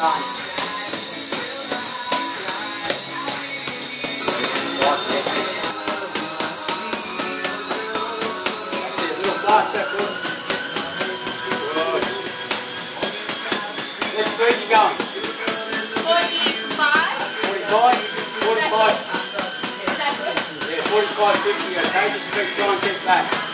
there. That's it, little faster, good. Good. What you going? 45. 45? 45? Is that good? Yeah, 45, 50, okay? Just keep trying to get back.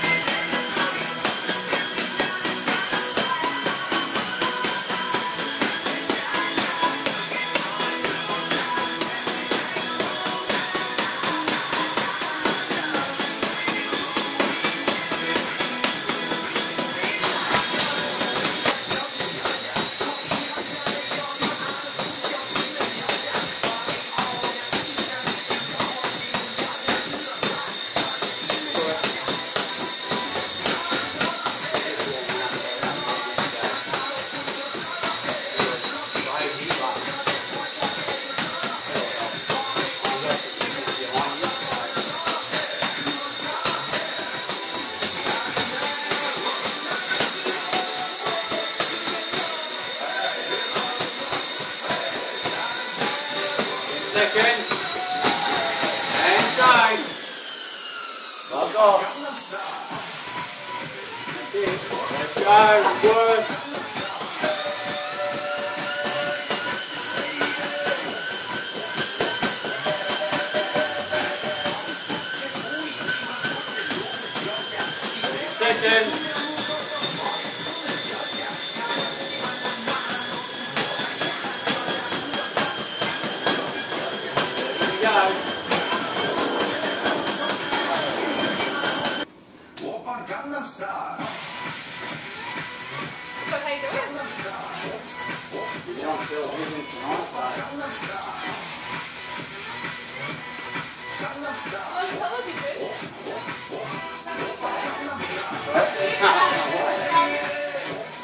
Off. Let's go.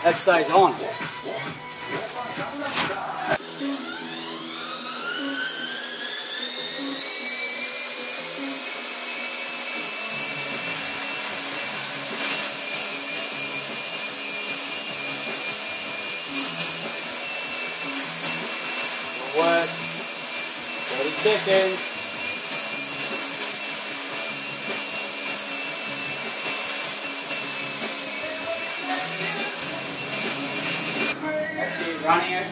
That stays on. Work. 30 seconds. That's it, running it.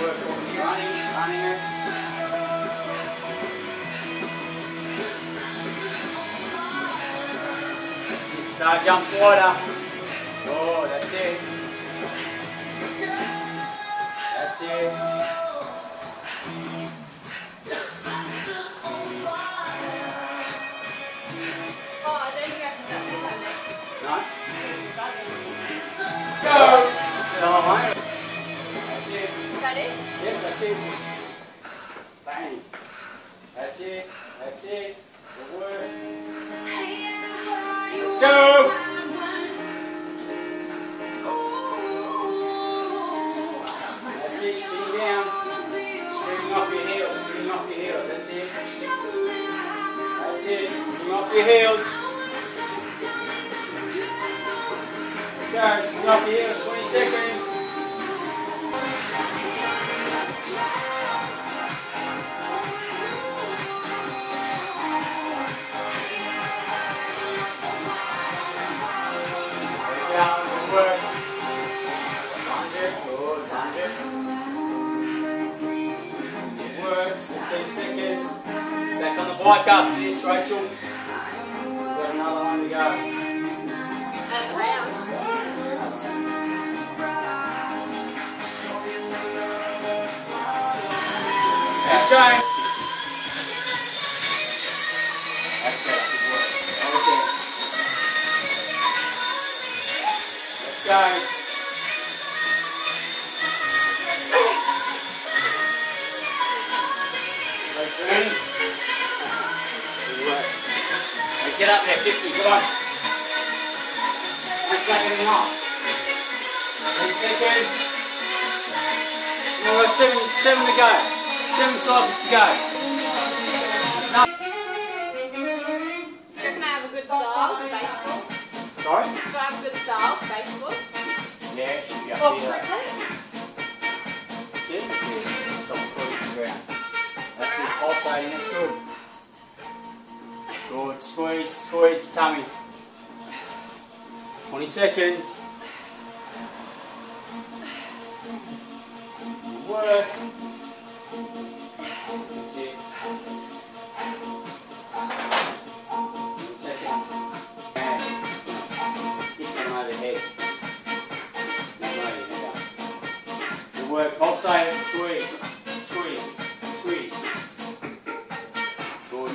Work running, running it. That's it, star jumps wider. Oh, that's it. That's it. That's it. Bang. That's it. That's it. Good work. Let's go! Down. Off your heels. Off your heels. That's it. That's it. Off your heels. Let's go. Off your heels. 20 seconds. Very down. Good work. Lunge it. Good. It. Good 15 seconds. Back on the bike after this, Rachel. Got another one to go. Legs in. Good work. Hey, get up there, 50. Come on. Let's get everything off. Eight seconds. Well, we've got seven, seven to go. Jim Soft guy. Can I have a good style Sorry? Have a good style Facebook? Yeah, she got oh, or uh, the... Uh, that's it, that's it. Some ground. That's it, pulsating, that's good. Good, squeeze, squeeze, tummy. 20 seconds. Good work.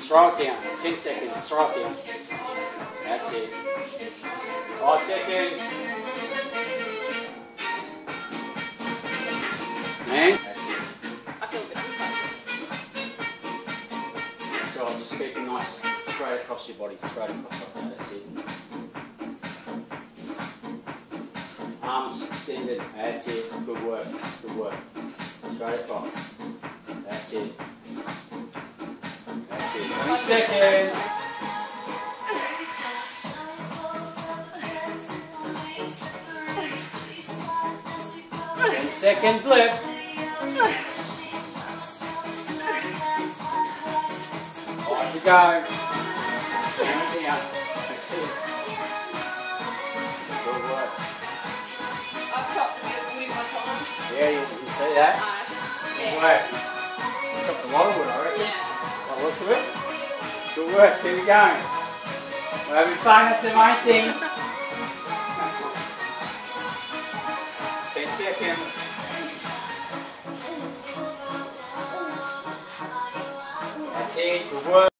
Throw it down, 10 seconds, throw it down. That's it. 5 seconds. And that's it. So I'll just keep it nice, straight across your body, straight across like that, that's it. Arms extended, that's it, good work, good work. Straight across, that's it. 20 seconds. Ten seconds left. Off you go. Down. That's it. Good work. I've chopped a bit of wood in my top. Yeah, you can see that. Uh, yeah. work. Chopped a lot of I reckon. Yeah. The looks of it. Good work. Keep it going. We're having fun. That's the main thing. Ten seconds. That's it. Good work.